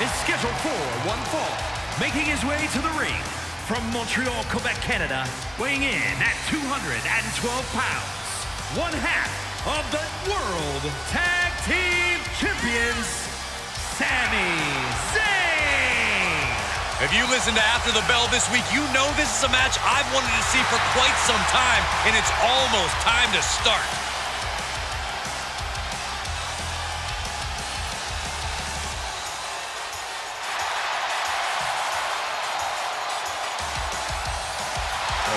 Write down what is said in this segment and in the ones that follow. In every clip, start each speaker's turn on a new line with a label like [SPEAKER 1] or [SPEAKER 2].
[SPEAKER 1] Is scheduled for one fall. Making his way to the ring from Montreal, Quebec, Canada, weighing in at 212 pounds, one half of the World Tag Team Champions, Sami Zayn.
[SPEAKER 2] If you listen to After the Bell this week, you know this is a match I've wanted to see for quite some time, and it's almost time to start.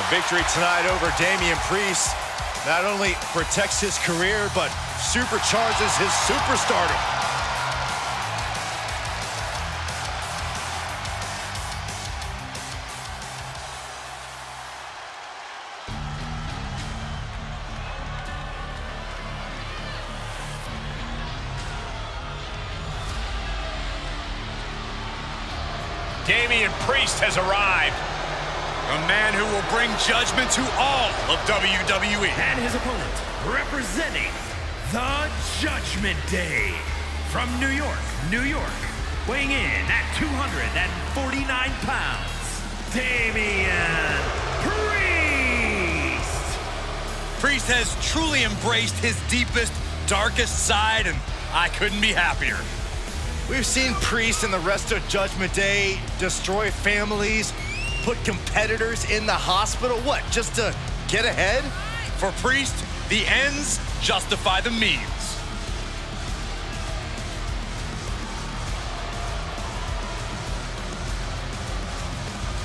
[SPEAKER 3] Victory tonight over Damian Priest not only protects his career, but supercharges his superstardom.
[SPEAKER 4] Damian Priest has arrived.
[SPEAKER 2] A man who will bring judgment to all of WWE.
[SPEAKER 1] And his opponent, representing the Judgment Day. From New York, New York, weighing in at 249 pounds, Damian Priest.
[SPEAKER 2] Priest has truly embraced his deepest, darkest side, and I couldn't be happier.
[SPEAKER 3] We've seen Priest and the rest of Judgment Day destroy families, put competitors in the hospital. What, just to get ahead?
[SPEAKER 2] For Priest, the ends justify the means.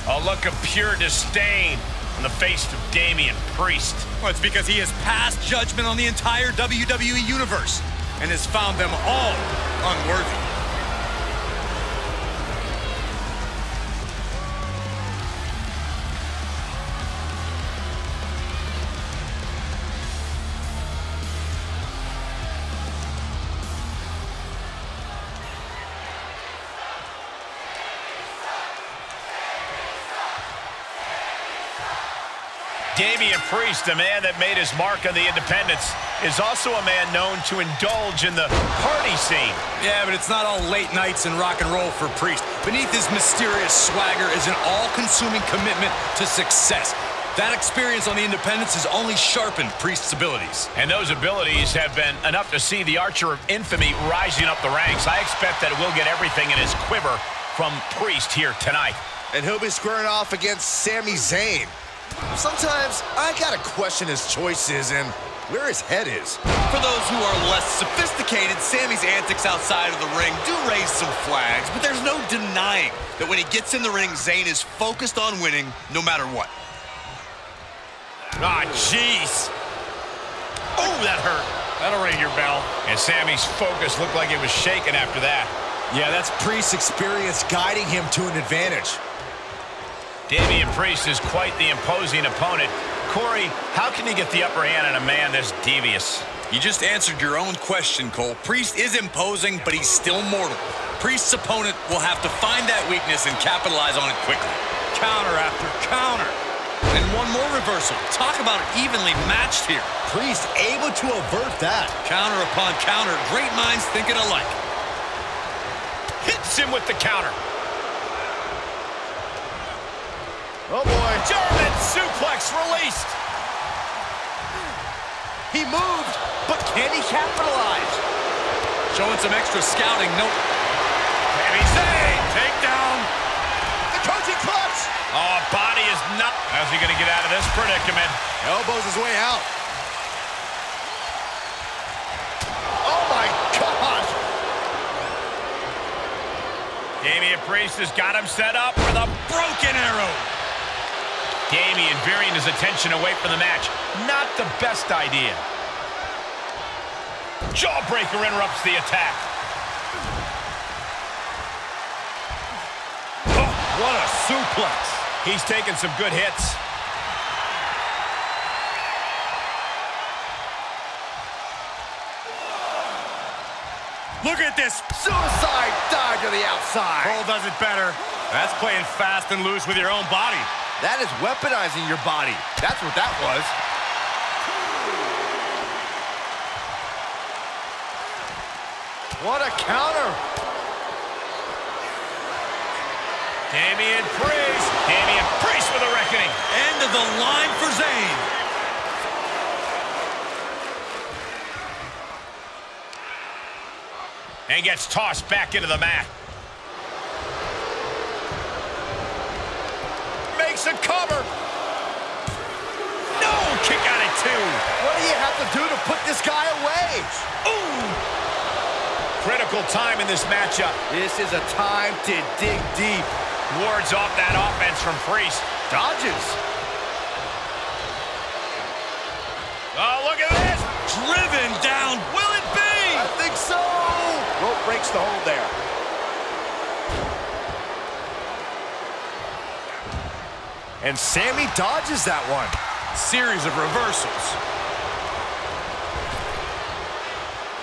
[SPEAKER 4] A look of pure disdain on the face of Damian Priest.
[SPEAKER 2] Well, it's because he has passed judgment on the entire WWE Universe and has found them all unworthy.
[SPEAKER 4] Damian Priest, a man that made his mark on the independents, is also a man known to indulge in the party scene.
[SPEAKER 2] Yeah, but it's not all late nights and rock and roll for Priest. Beneath his mysterious swagger is an all-consuming commitment to success. That experience on the independents has only sharpened Priest's abilities.
[SPEAKER 4] And those abilities have been enough to see the Archer of Infamy rising up the ranks. I expect that we'll get everything in his quiver from Priest here tonight.
[SPEAKER 3] And he'll be squaring off against Sami Zayn. Sometimes I gotta question his choices and where his head is.
[SPEAKER 2] For those who are less sophisticated, Sami's antics outside of the ring do raise some flags, but there's no denying that when he gets in the ring, Zayn is focused on winning no matter what.
[SPEAKER 4] Ah, jeez. Oh, that hurt. That'll ring your bell. And Sami's focus looked like it was shaken after that.
[SPEAKER 3] Yeah, that's Priest's experience guiding him to an advantage.
[SPEAKER 4] Damian Priest is quite the imposing opponent. Corey, how can you get the upper hand on a man this devious?
[SPEAKER 2] You just answered your own question, Cole. Priest is imposing, but he's still mortal. Priest's opponent will have to find that weakness and capitalize on it quickly. Counter after counter. And one more reversal. Talk about evenly matched here.
[SPEAKER 3] Priest able to avert that.
[SPEAKER 2] Counter upon counter. Great minds thinking alike.
[SPEAKER 4] Hits him with the counter.
[SPEAKER 3] Oh, boy.
[SPEAKER 4] German suplex released.
[SPEAKER 3] He moved, but can he capitalize?
[SPEAKER 2] Showing some extra scouting. Nope.
[SPEAKER 4] Sami Zayn, takedown.
[SPEAKER 3] The Koji Clutch.
[SPEAKER 4] Oh, body is not. How's he going to get out of this predicament?
[SPEAKER 3] Elbows his way out. Oh, my gosh.
[SPEAKER 4] Damian Priest has got him set up for the broken arrow. Damian veering his attention away from the match. Not the best idea. Jawbreaker interrupts the attack. Oh, what a suplex. He's taking some good hits.
[SPEAKER 2] Look at this.
[SPEAKER 3] Suicide dive to the outside.
[SPEAKER 2] Cole does it better. That's playing fast and loose with your own body.
[SPEAKER 3] That is weaponizing your body. That's what that was. What a counter.
[SPEAKER 4] Damian Priest. Damian Priest with a reckoning.
[SPEAKER 2] End of the line for Zayn.
[SPEAKER 4] And gets tossed back into the mat. Makes a cover. No, kick out at two.
[SPEAKER 3] What do you have to do to put this guy away?
[SPEAKER 4] Ooh. Critical time in this matchup.
[SPEAKER 3] This is a time to dig deep.
[SPEAKER 4] Wards off that offense from Priest.
[SPEAKER 3] Dodges.
[SPEAKER 4] Oh, look at this.
[SPEAKER 2] Driven down. Will it be?
[SPEAKER 3] I think so. Rope breaks the hold there. And Sami dodges that one.
[SPEAKER 2] Series of reversals.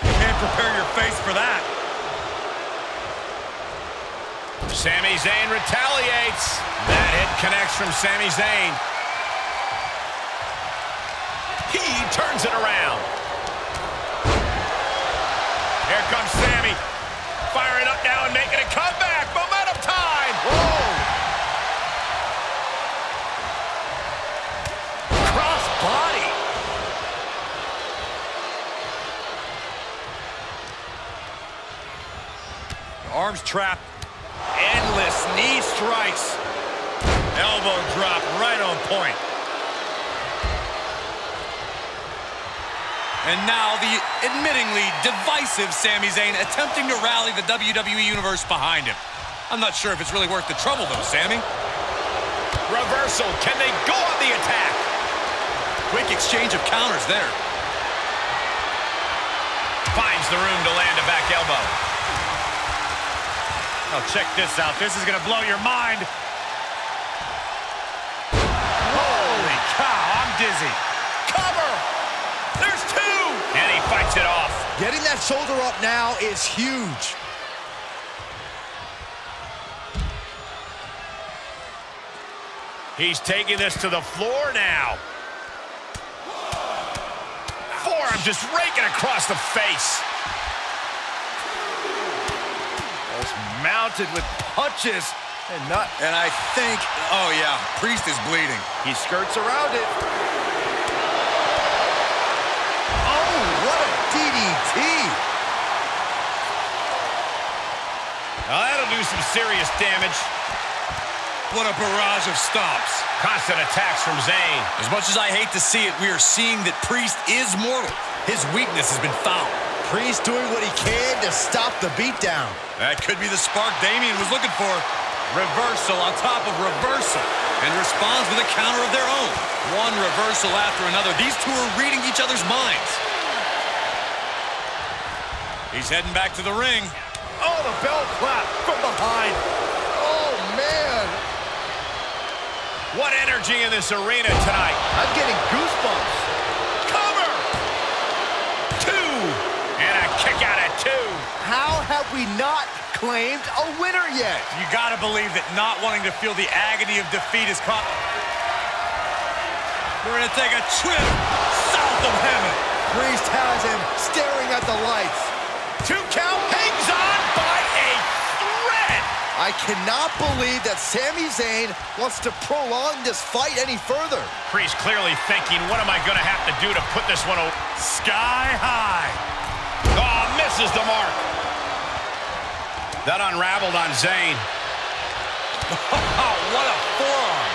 [SPEAKER 2] Can't prepare your face for that.
[SPEAKER 4] Sami Zayn retaliates. That hit connects from Sami Zayn. He turns it around. Here comes Sami. Firing up now and making a comeback. Momentum time.
[SPEAKER 3] Whoa! Cross body.
[SPEAKER 2] Trapped.
[SPEAKER 3] Endless knee strikes.
[SPEAKER 2] Elbow drop right on point. And now the admittingly divisive Sami Zayn attempting to rally the WWE Universe behind him. I'm not sure if it's really worth the trouble, though, Sami.
[SPEAKER 4] Reversal. Can they go on the attack?
[SPEAKER 2] Quick exchange of counters there.
[SPEAKER 4] Finds the room to land a back elbow.
[SPEAKER 1] Now check this out. This is going to blow your mind. Holy cow, I'm dizzy.
[SPEAKER 4] Cover. There's two. And he fights it off.
[SPEAKER 3] Getting that shoulder up now is huge.
[SPEAKER 4] He's taking this to the floor now. Forearm just raking across the face.
[SPEAKER 3] Just mounted with punches and not.
[SPEAKER 2] And I think, oh yeah, Priest is bleeding.
[SPEAKER 3] He skirts around it. Oh, what a DDT!
[SPEAKER 4] Now that'll do some serious damage.
[SPEAKER 2] What a barrage of stomps.
[SPEAKER 4] Constant attacks from Zayn.
[SPEAKER 2] As much as I hate to see it, we are seeing that Priest is mortal. His weakness has been found.
[SPEAKER 3] Priest doing what he can to stop the beatdown.
[SPEAKER 2] That could be the spark Damian was looking for. Reversal on top of reversal. And responds with a counter of their own. One reversal after another. These two are reading each other's minds. He's heading back to the ring.
[SPEAKER 3] Oh, the bell clap from behind. Oh, man.
[SPEAKER 4] What energy in this arena tonight.
[SPEAKER 3] I'm getting goosebumps.
[SPEAKER 4] Cover. Two. And a kick out at two.
[SPEAKER 3] How have we not claimed a winner yet?
[SPEAKER 2] You gotta believe that not wanting to feel the agony of defeat is caught. We're gonna take a trip south of heaven.
[SPEAKER 3] Priest has him staring at the lights.
[SPEAKER 4] Two count hangs on by a thread.
[SPEAKER 3] I cannot believe that Sami Zayn wants to prolong this fight any further.
[SPEAKER 4] Priest clearly thinking, what am I going to have to do to put this one over?
[SPEAKER 2] Sky high.
[SPEAKER 4] Misses the mark. That unraveled on Zayn.
[SPEAKER 2] What a forearm.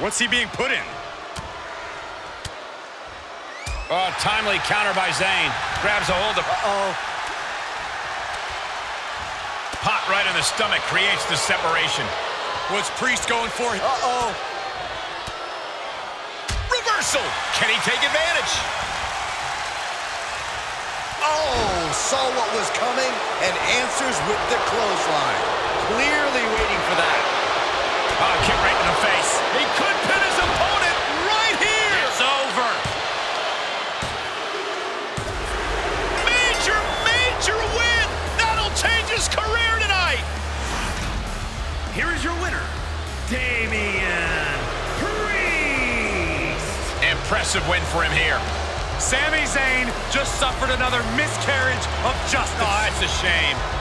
[SPEAKER 2] What's he being put in?
[SPEAKER 4] Oh, timely counter by Zayn. Grabs a hold of...
[SPEAKER 3] Uh-oh.
[SPEAKER 4] Pot right in the stomach creates the separation.
[SPEAKER 2] What's Priest going for?
[SPEAKER 3] Uh-oh.
[SPEAKER 4] Reversal. Can he take advantage?
[SPEAKER 3] Oh, saw what was coming and answers with the clothesline. Clearly waiting for that.
[SPEAKER 4] Ah, oh, kick right in the face. He could pin his opponent right here.
[SPEAKER 2] It's over.
[SPEAKER 4] Major, major win. That'll change his career tonight.
[SPEAKER 1] Here is your winner, Damian
[SPEAKER 4] Impressive win for him here.
[SPEAKER 2] Sami Zayn just suffered another miscarriage of justice.
[SPEAKER 4] Oh, that's a shame.